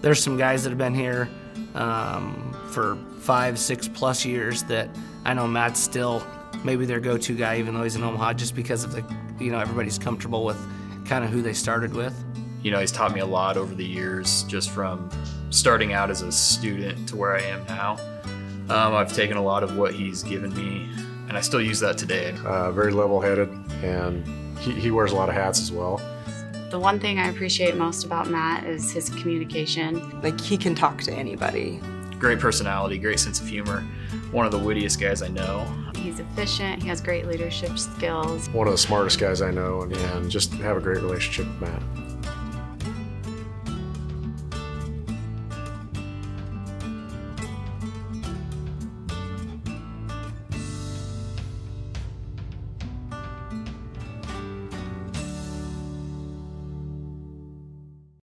there's some guys that have been here um, for five, six plus years that I know Matt's still maybe their go-to guy, even though he's in Omaha, just because of the, you know, everybody's comfortable with kind of who they started with. You know, he's taught me a lot over the years, just from starting out as a student to where I am now. Um, I've taken a lot of what he's given me, and I still use that today. Uh, very level-headed, and he, he wears a lot of hats as well. The one thing I appreciate most about Matt is his communication. Like he can talk to anybody. Great personality, great sense of humor. One of the wittiest guys I know. He's efficient, he has great leadership skills. One of the smartest guys I know, and, and just have a great relationship with Matt.